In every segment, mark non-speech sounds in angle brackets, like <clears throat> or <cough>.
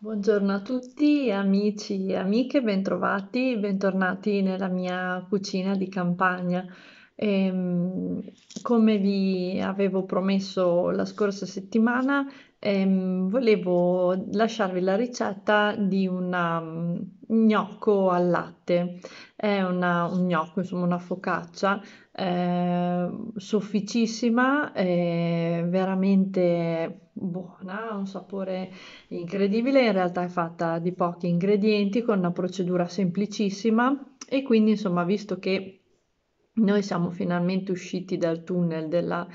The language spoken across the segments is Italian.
Buongiorno a tutti, amici e amiche, bentrovati, bentornati nella mia cucina di campagna. Ehm, come vi avevo promesso la scorsa settimana, ehm, volevo lasciarvi la ricetta di una mm, gnocco al latte. È una, un gnocco, insomma una focaccia eh, sofficissima, eh, veramente buona, ha un sapore incredibile. In realtà è fatta di pochi ingredienti con una procedura semplicissima e quindi insomma visto che noi siamo finalmente usciti dal tunnel della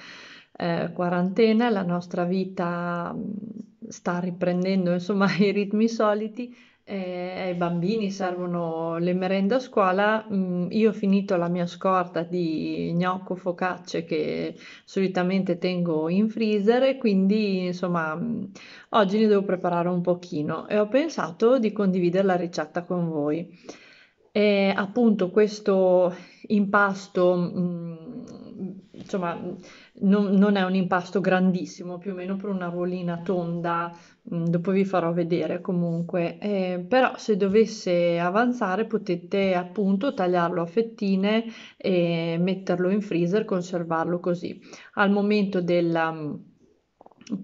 eh, quarantena, la nostra vita mh, sta riprendendo insomma <laughs> i ritmi soliti eh, ai bambini servono le merende a scuola. Mm, io ho finito la mia scorta di gnocco focacce che solitamente tengo in freezer e quindi insomma mm, oggi ne devo preparare un pochino e ho pensato di condividere la ricetta con voi. E appunto questo impasto, mm, insomma, non, non è un impasto grandissimo, più o meno per una rollina tonda, mm, dopo vi farò vedere comunque, Eh, però se dovesse avanzare potete appunto tagliarlo a fettine e metterlo in freezer, conservarlo così. Al momento della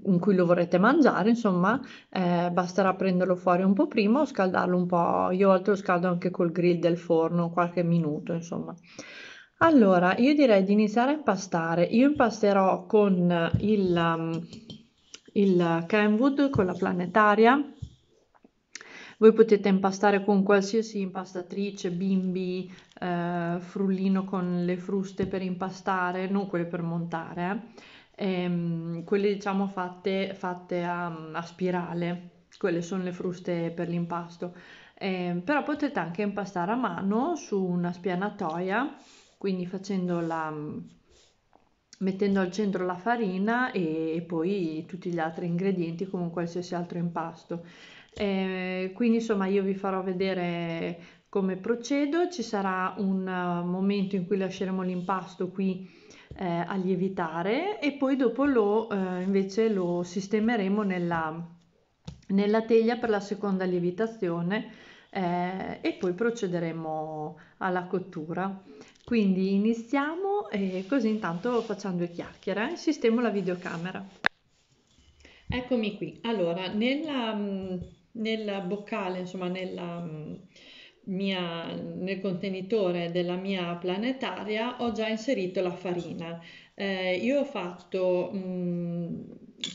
in cui lo vorrete mangiare, insomma, eh, basterà prenderlo fuori un po' prima o scaldarlo un po'. Io a volte lo scaldo anche col grill del forno, qualche minuto, insomma. Allora, io direi di iniziare a impastare. Io impasterò con il, um, il Kenwood, con la planetaria. Voi potete impastare con qualsiasi impastatrice, bimbi, eh, frullino con le fruste per impastare, non quelle per montare, eh. Ehm, quelle diciamo fatte, fatte a, a spirale, quelle sono le fruste per l'impasto. Eh, però potete anche impastare a mano su una spianatoia quindi facendo la, mettendo al centro la farina e poi tutti gli altri ingredienti come qualsiasi altro impasto. Eh, quindi insomma io vi farò vedere come procedo, ci sarà un momento in cui lasceremo l'impasto qui eh, a lievitare e poi dopo lo eh, invece lo sistemeremo nella, nella teglia per la seconda lievitazione eh, e poi procederemo alla cottura. Quindi iniziamo e così intanto facciamo due chiacchiere, sistemo la videocamera. Eccomi qui. Allora, nella, nel boccale, insomma, nella mia, nel contenitore della mia planetaria ho già inserito la farina. Eh, io ho fatto mh,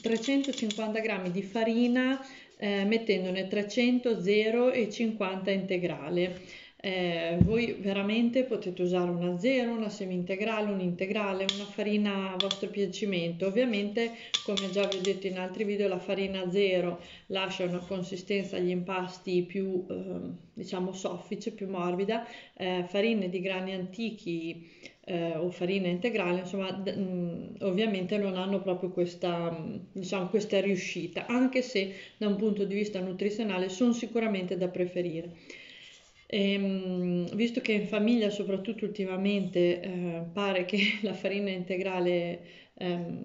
350 g di farina eh, mettendone 300, 0 e 50 integrale. Eh, voi veramente potete usare una zero, una semi-integrale, un integrale, una farina a vostro piacimento. Ovviamente, come già vi ho detto in altri video, la farina zero lascia una consistenza agli impasti più, eh, diciamo, soffice, più morbida. Eh, farine di grani antichi eh, o farina integrale, insomma, mh, ovviamente non hanno proprio questa, mh, diciamo, questa riuscita, anche se da un punto di vista nutrizionale sono sicuramente da preferire. E, ehm, visto che in famiglia, soprattutto ultimamente, eh, pare che <laughs> la farina integrale ehm,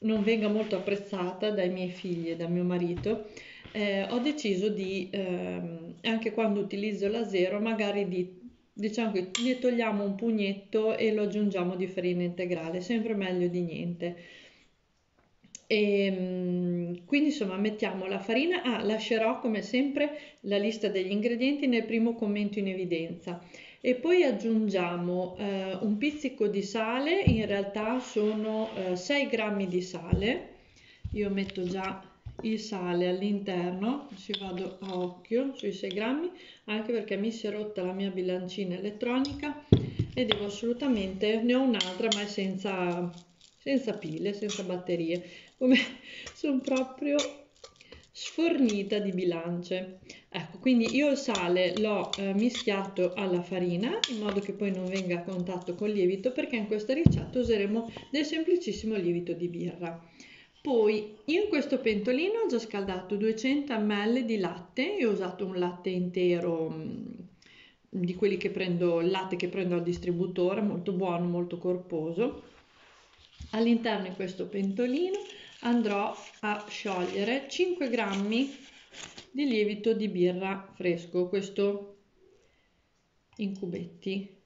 non venga molto apprezzata dai miei figli e da mio marito, eh, ho deciso di, ehm, anche quando utilizzo la zero, magari di, diciamo che ne togliamo un pugnetto e lo aggiungiamo di farina integrale, sempre meglio di niente. E, ehm, quindi insomma mettiamo la farina, ah, lascerò come sempre la lista degli ingredienti nel primo commento in evidenza. E poi aggiungiamo eh, un pizzico di sale, in realtà sono eh, 6 grammi di sale, io metto già il sale all'interno, ci vado a occhio sui 6 grammi, anche perché mi si è rotta la mia bilancina elettronica e devo assolutamente, ne ho un'altra ma è senza, senza pile, senza batterie, come <laughs> sono proprio sfornita di bilance. Ecco, quindi io il sale l'ho eh, mischiato alla farina in modo che poi non venga a contatto col lievito perché in questa ricetta useremo del semplicissimo lievito di birra. Poi in questo pentolino ho già scaldato 200 ml di latte, io ho usato un latte intero mm, di quelli che prendo, il latte che prendo al distributore, molto buono, molto corposo. All'interno di questo pentolino andrò a sciogliere 5 grammi di lievito di birra fresco, questo in cubetti.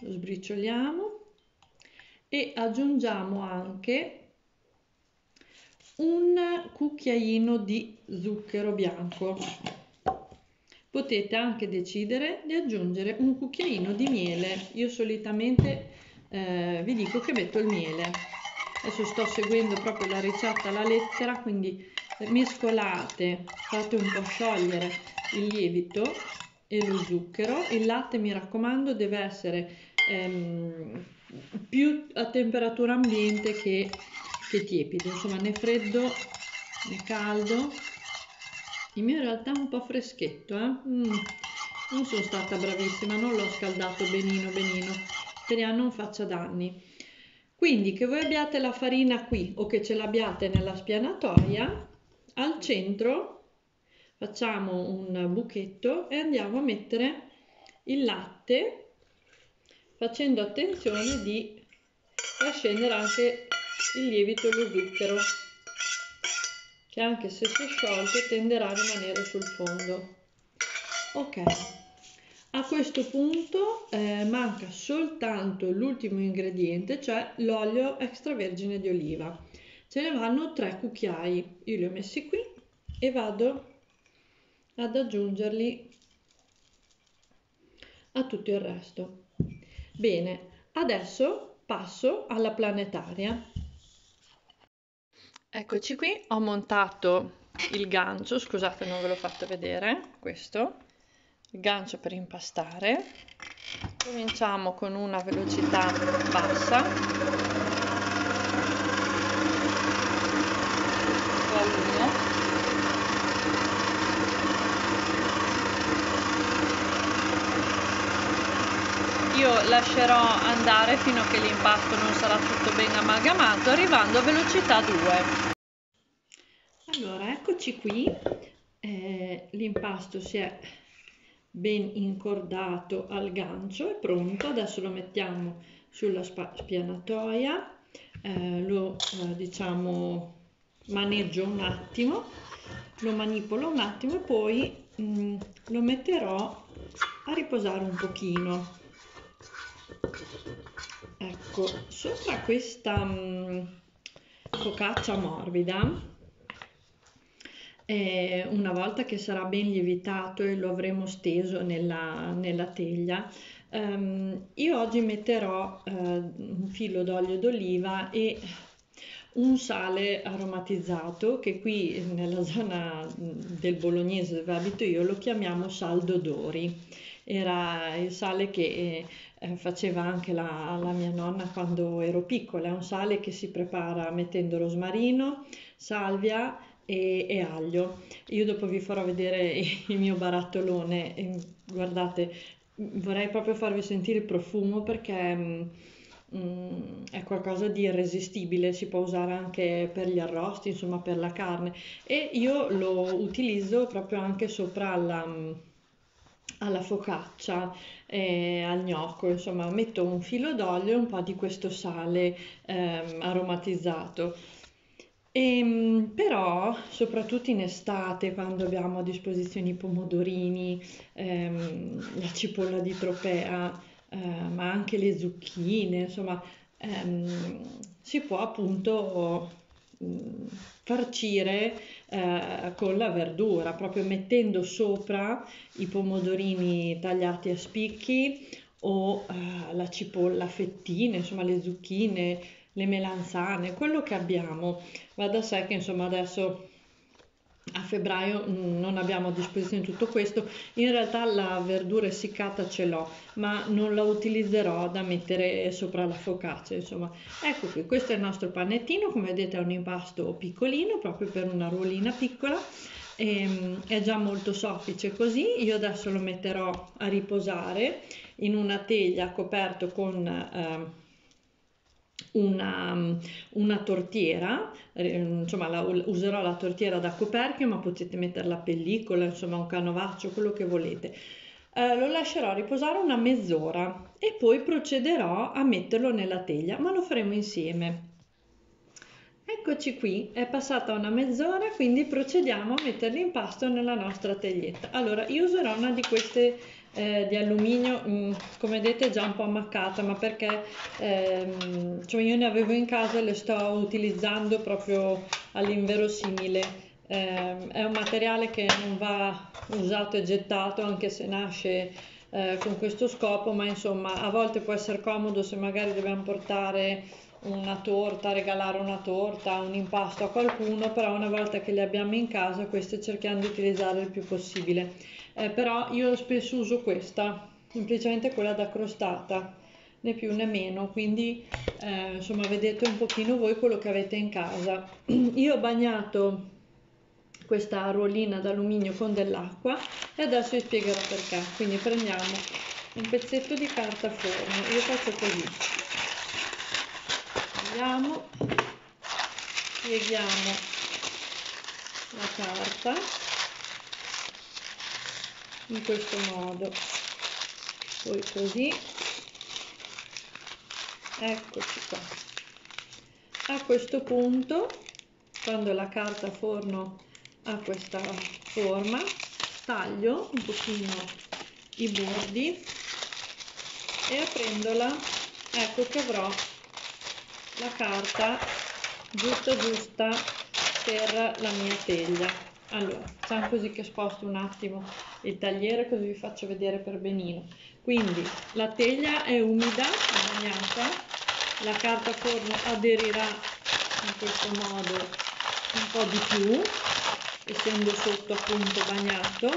Lo sbricioliamo e aggiungiamo anche un cucchiaino di zucchero bianco. Potete anche decidere di aggiungere un cucchiaino di miele. Io solitamente eh, vi dico che metto il miele. Adesso sto seguendo proprio la ricetta alla lettera, quindi mescolate, fate un po' sciogliere il lievito e lo zucchero. Il latte, mi raccomando, deve essere ehm, più a temperatura ambiente che che tiepido, insomma né freddo né caldo. Il mio in realtà è un po' freschetto, eh? Mm, non sono stata bravissima, non l'ho scaldato benino benino, speriamo non faccia danni. Quindi che voi abbiate la farina qui o che ce l'abbiate nella spianatoia, al centro facciamo un buchetto e andiamo a mettere il latte facendo attenzione di far scendere anche il lievito e lo zucchero che anche se si è sciolto tenderà a rimanere sul fondo. Ok a questo punto eh, manca soltanto l'ultimo ingrediente cioè l'olio extravergine di oliva. Ce ne vanno tre cucchiai. Io li ho messi qui e vado ad aggiungerli a tutto il resto. Bene adesso passo alla planetaria. Eccoci qui, ho montato il gancio, scusate non ve l'ho fatto vedere, questo, il gancio per impastare. Cominciamo con una velocità bassa. Io lascerò andare fino a che l'impasto non sarà tutto ben amalgamato, arrivando a velocità 2. Allora, eccoci qui, eh, l'impasto si è ben incordato al gancio, è pronto, adesso lo mettiamo sulla spianatoia, eh, lo eh, diciamo maneggio un attimo, lo manipolo un attimo e poi mh, mm, lo metterò a riposare un pochino. Ecco, sopra questa mh, mm, focaccia morbida eh, una volta che sarà ben lievitato e lo avremo steso nella, nella teglia, ehm, io oggi metterò eh, un filo d'olio d'oliva e un sale aromatizzato che qui nella zona del bolognese dove abito io lo chiamiamo sal d'odori. Era il sale che eh, faceva anche la, la, mia nonna quando ero piccola, è un sale che si prepara mettendo rosmarino, salvia, e, e, aglio. Io dopo vi farò vedere <laughs> il mio barattolone e guardate, vorrei proprio farvi sentire il profumo perché mm, mm, è qualcosa di irresistibile, si può usare anche per gli arrosti, insomma per la carne e io lo utilizzo proprio anche sopra alla, mm, alla focaccia, eh, al gnocco, insomma metto un filo d'olio e un po' di questo sale eh, aromatizzato e, ehm, però, soprattutto in estate, quando abbiamo a disposizione i pomodorini, ehm, la cipolla di tropea, eh, ma anche le zucchine, insomma, ehm, si può appunto mh, mm, farcire eh, con la verdura, proprio mettendo sopra i pomodorini tagliati a spicchi o eh, la cipolla a fettine, insomma le zucchine le melanzane, quello che abbiamo. Va da sé che insomma adesso a febbraio mm, non abbiamo a disposizione tutto questo, in realtà la verdura essiccata ce l'ho, ma non la utilizzerò da mettere sopra la focaccia, insomma. Ecco qui, questo è il nostro panettino, come vedete è un impasto piccolino, proprio per una ruolina piccola, e, ehm, è già molto soffice così, io adesso lo metterò a riposare in una teglia coperto con... Eh, una, una tortiera, eh, insomma la, userò la tortiera da coperchio ma potete mettere la pellicola, insomma un canovaccio, quello che volete. Eh, lo lascerò riposare una mezz'ora e poi procederò a metterlo nella teglia, ma lo faremo insieme. Eccoci qui, è passata una mezz'ora, quindi procediamo a mettere l'impasto nella nostra teglietta. Allora, io userò una di queste eh, di alluminio, mh, mm, come vedete già un po' ammaccata, ma perché ehm, cioè io ne avevo in casa e le sto utilizzando proprio all'inverosimile. Eh, è un materiale che non va usato e gettato, anche se nasce eh, con questo scopo, ma insomma a volte può essere comodo se magari dobbiamo portare una torta, regalare una torta, un impasto a qualcuno, però una volta che le abbiamo in casa queste cerchiamo di utilizzare il più possibile. Eh, però io spesso uso questa, semplicemente quella da crostata, né più né meno, quindi eh, insomma vedete un pochino voi quello che avete in casa. <clears throat> Io ho bagnato questa ruolina d'alluminio con dell'acqua e adesso vi spiegherò perché. Quindi prendiamo un pezzetto di carta forno, io faccio così tagliamo pieghiamo la carta in questo modo. Poi così. Eccoci qua. A questo punto quando la carta forno ha questa forma taglio un pochino i bordi e aprendola ecco che avrò la carta giusta giusta per la mia teglia allora facciamo così che sposto un attimo il tagliere così vi faccio vedere per benino. Quindi la teglia è umida è bagnata la carta forno aderirà in questo modo un po' di più essendo sotto appunto bagnato.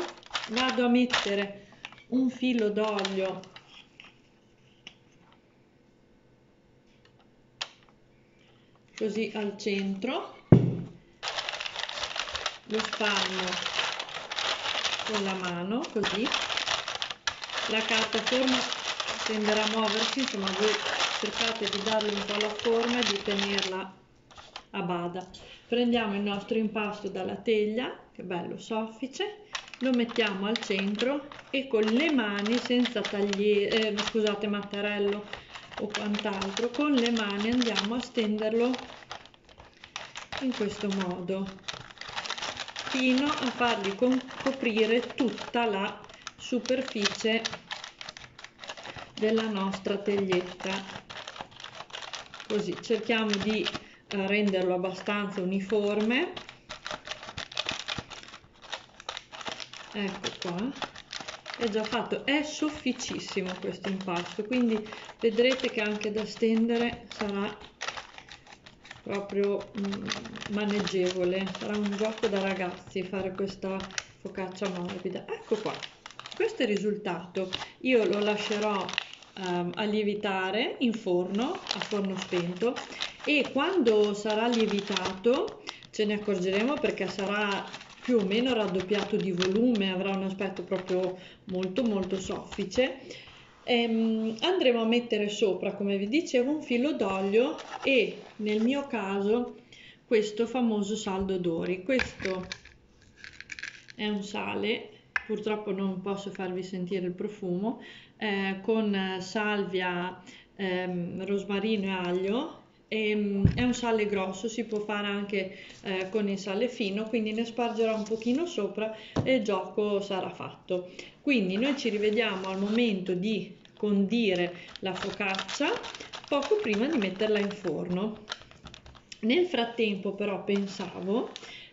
Vado a mettere un filo d'olio così al centro lo spalmo con la mano così. La carta forma tenderà a muoversi insomma voi cercate di darle un po' la forma e di tenerla a bada. Prendiamo il nostro impasto dalla teglia che bello soffice lo mettiamo al centro e con le mani senza tagliere eh, scusate mattarello o quant'altro con le mani andiamo a stenderlo in questo modo fino a fargli coprire tutta la superficie della nostra teglietta. Così cerchiamo di eh, renderlo abbastanza uniforme. Ecco qua. È già fatto è sofficissimo questo impasto quindi vedrete che anche da stendere sarà proprio mm, maneggevole. Sarà un gioco da ragazzi fare questa focaccia morbida. Ecco qua. Questo è il risultato. Io lo lascerò um, a lievitare in forno a forno spento. E quando sarà lievitato ce ne accorgeremo perché sarà più o meno raddoppiato di volume, avrà un aspetto proprio molto molto soffice. Ehm, andremo a mettere sopra, come vi dicevo, un filo d'olio e nel mio caso questo famoso saldo d'ori. Questo è un sale, purtroppo non posso farvi sentire il profumo, eh, con salvia, ehm, rosmarino e aglio e, ehm, è un sale grosso, si può fare anche eh, con il sale fino, quindi ne spargerò un pochino sopra e il gioco sarà fatto. Quindi noi ci rivediamo al momento di condire la focaccia poco prima di metterla in forno. Nel frattempo però pensavo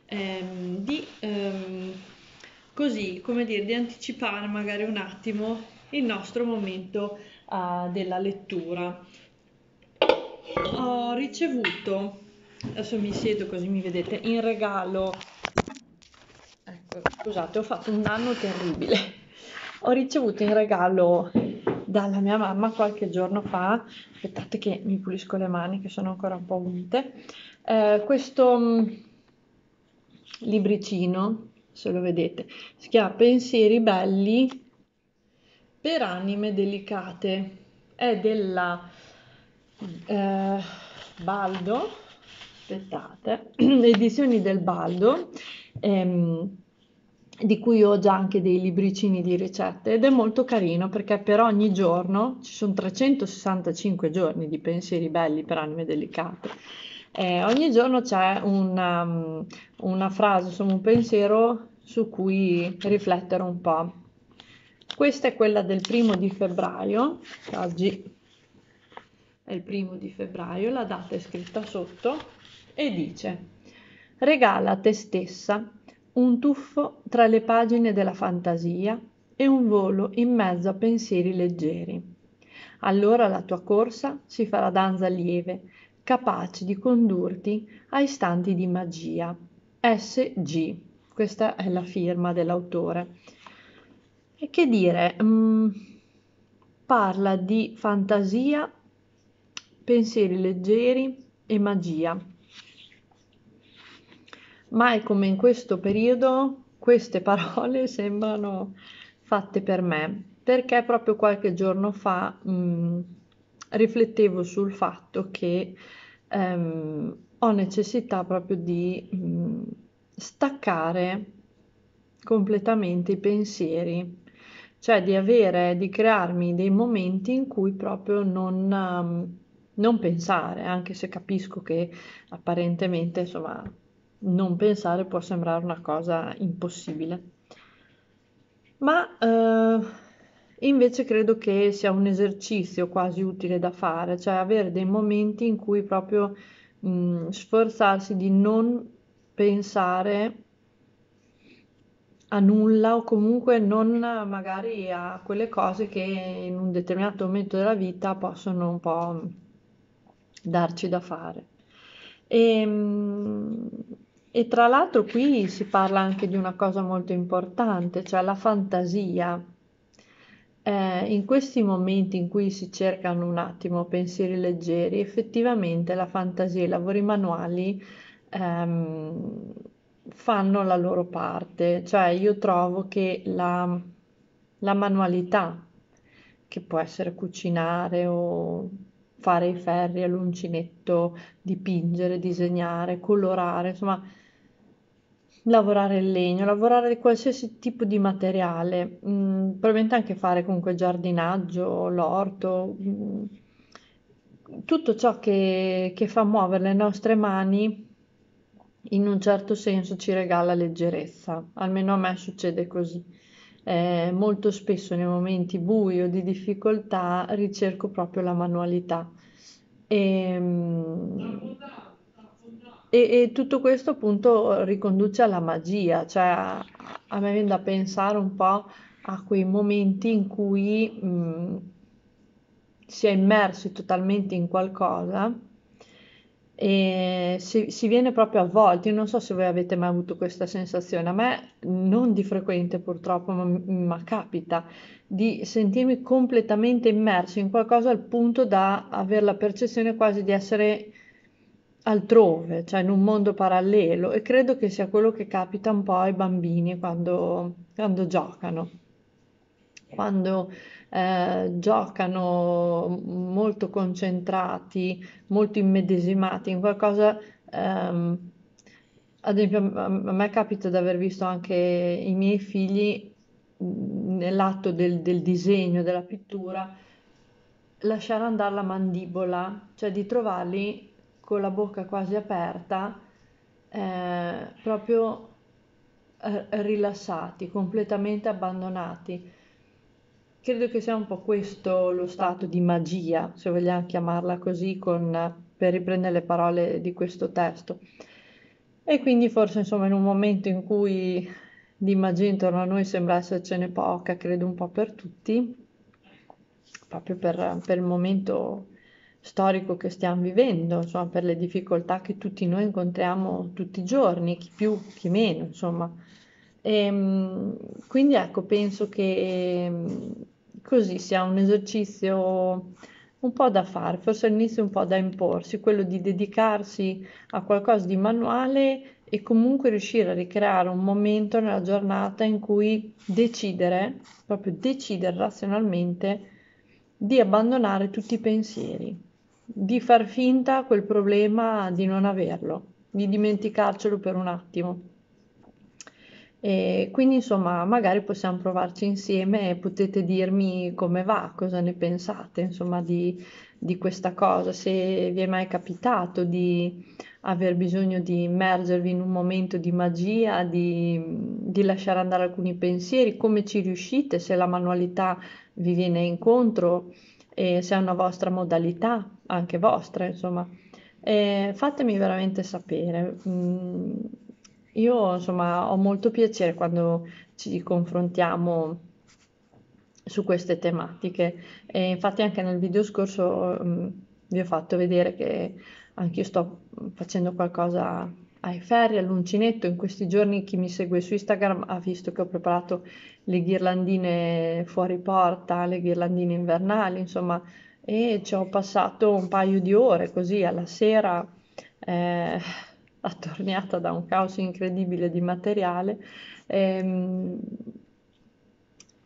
ehm, di ehm, così, come dire, di anticipare magari un attimo il nostro momento uh, della lettura ho ricevuto, adesso mi siedo così mi vedete, in regalo, ecco, scusate, ho fatto un danno terribile. Ho ricevuto in regalo dalla mia mamma qualche giorno fa, aspettate che mi pulisco le mani che sono ancora un po' unte, eh, questo mm, libricino, se lo vedete, si chiama Pensieri belli per anime delicate. È della eh, Baldo, aspettate, <clears throat> edizioni del Baldo, ehm, di cui ho già anche dei libricini di ricette ed è molto carino perché per ogni giorno ci sono 365 giorni di pensieri belli per anime delicate Eh, ogni giorno c'è una, una frase, insomma un pensiero su cui riflettere un po'. Questa è quella del primo di febbraio, oggi è il primo di febbraio, la data è scritta sotto e dice regala a te stessa un tuffo tra le pagine della fantasia e un volo in mezzo a pensieri leggeri. Allora la tua corsa si farà danza lieve, capace di condurti a istanti di magia. S.G. Questa è la firma dell'autore. E che dire, mm, parla di fantasia, pensieri leggeri e magia. Mai come in questo periodo queste parole <laughs> sembrano fatte per me, perché proprio qualche giorno fa mh, mm, riflettevo sul fatto che ehm, ho necessità proprio di mh, mm, staccare completamente i pensieri, cioè di avere, di crearmi dei momenti in cui proprio non, um, non pensare, anche se capisco che apparentemente, insomma, non pensare può sembrare una cosa impossibile. Ma eh, invece credo che sia un esercizio quasi utile da fare, cioè avere dei momenti in cui proprio mh, sforzarsi di non pensare a nulla o comunque non magari a quelle cose che in un determinato momento della vita possono un po' darci da fare. E, ehm, e tra l'altro qui si parla anche di una cosa molto importante, cioè la fantasia. Eh, in questi momenti in cui si cercano un attimo pensieri leggeri, effettivamente la fantasia e i lavori manuali ehm, fanno la loro parte, cioè io trovo che la, la manualità, che può essere cucinare o fare i ferri all'uncinetto, dipingere, disegnare, colorare, insomma, lavorare il legno, lavorare qualsiasi tipo di materiale, mm, probabilmente anche fare comunque giardinaggio, l'orto, mm, tutto ciò che, che fa muovere le nostre mani in un certo senso ci regala leggerezza, almeno a me succede così. Eh, molto spesso nei momenti bui o di difficoltà ricerco proprio la manualità. E, ehm, e, e tutto questo appunto riconduce alla magia, cioè a, a me viene da pensare un po' a quei momenti in cui mh, si è immersi totalmente in qualcosa e si, si viene proprio avvolti. Non so se voi avete mai avuto questa sensazione, a me non di frequente purtroppo, ma, ma capita di sentirmi completamente immerso in qualcosa al punto da avere la percezione quasi di essere altrove, cioè in un mondo parallelo e credo che sia quello che capita un po' ai bambini quando, quando giocano. Quando eh, giocano molto concentrati, molto immedesimati in qualcosa, ehm, ad esempio a me capita di aver visto anche i miei figli nell'atto del, del disegno, della pittura, lasciare andare la mandibola, cioè di trovarli con la bocca quasi aperta, eh, proprio eh, rilassati, completamente abbandonati. Credo che sia un po' questo lo stato di magia, se vogliamo chiamarla così, con, per riprendere le parole di questo testo. E quindi forse insomma in un momento in cui di magia intorno a noi sembra essercene poca, credo un po' per tutti, proprio per, per il momento storico che stiamo vivendo, insomma, per le difficoltà che tutti noi incontriamo tutti i giorni, chi più, chi meno, insomma. E, ehm, quindi ecco, penso che così sia un esercizio un po' da fare, forse all'inizio un po' da imporsi, quello di dedicarsi a qualcosa di manuale e comunque riuscire a ricreare un momento nella giornata in cui decidere, proprio decidere razionalmente, di abbandonare tutti i pensieri di far finta quel problema di non averlo, di dimenticarcelo per un attimo. E quindi insomma magari possiamo provarci insieme e potete dirmi come va, cosa ne pensate insomma di, di questa cosa, se vi è mai capitato di aver bisogno di immergervi in un momento di magia, di, di lasciare andare alcuni pensieri, come ci riuscite, se la manualità vi viene incontro e se è una vostra modalità, anche vostra, insomma. E fatemi veramente sapere. Mm, io, insomma, ho molto piacere quando ci confrontiamo su queste tematiche e infatti anche nel video scorso mm, vi ho fatto vedere che anche io sto facendo qualcosa ai ferri, all'uncinetto. In questi giorni chi mi segue su Instagram ha visto che ho preparato le ghirlandine fuori porta, le ghirlandine invernali, insomma, e ci ho passato un paio di ore così alla sera, eh, <laughs> attorniata da un caos incredibile di materiale. Ehm,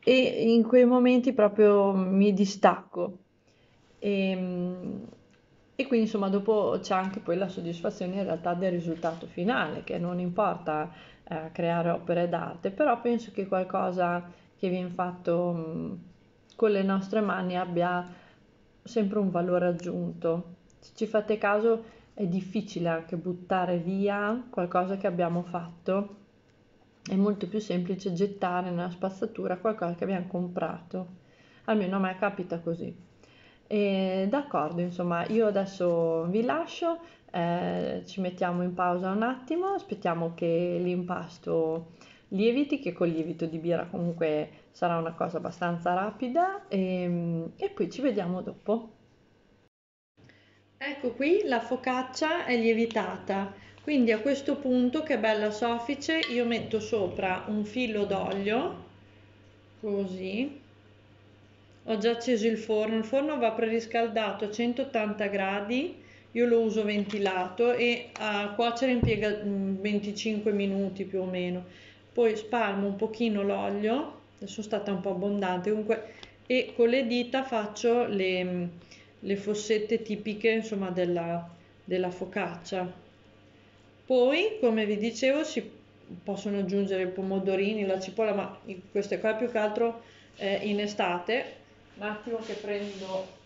e in quei momenti proprio mi distacco. E, ehm, e quindi insomma dopo c'è anche poi la soddisfazione in realtà del risultato finale, che non importa eh, creare opere d'arte, però penso che qualcosa che viene fatto mh, con le nostre mani abbia sempre un valore aggiunto. Se ci fate caso è difficile anche buttare via qualcosa che abbiamo fatto, è molto più semplice gettare nella spazzatura qualcosa che abbiamo comprato. Almeno a me capita così. E d'accordo, insomma, io adesso vi lascio, eh, ci mettiamo in pausa un attimo, aspettiamo che l'impasto lieviti, che col lievito di birra comunque sarà una cosa abbastanza rapida e, e poi ci vediamo dopo. Ecco qui la focaccia è lievitata, quindi a questo punto che bella soffice io metto sopra un filo d'olio, così, ho già acceso il forno, il forno va preriscaldato a 180 gradi, io lo uso ventilato e a cuocere impiega 25 mm, minuti più o meno. Poi spalmo un pochino l'olio, è stata un po' abbondante comunque, e con le dita faccio le, le fossette tipiche insomma della, della focaccia. Poi, come vi dicevo, si possono aggiungere i pomodorini, la cipolla, ma queste qua più che altro eh, in estate un attimo che prendo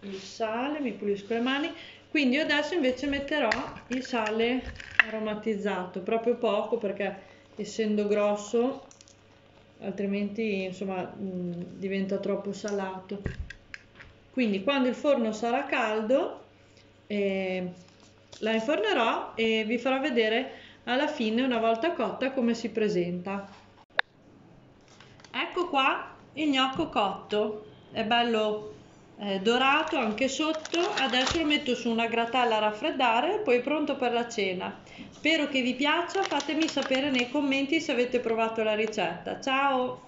il sale, mi pulisco le mani. Quindi io adesso invece metterò il sale aromatizzato, proprio poco perché essendo grosso altrimenti insomma mh, diventa troppo salato. Quindi quando il forno sarà caldo eh, la infornerò e vi farò vedere alla fine una volta cotta come si presenta. Ecco qua il gnocco cotto. È bello eh, dorato anche sotto. Adesso lo metto su una gratella a raffreddare poi pronto per la cena. Spero che vi piaccia. Fatemi sapere nei commenti se avete provato la ricetta. Ciao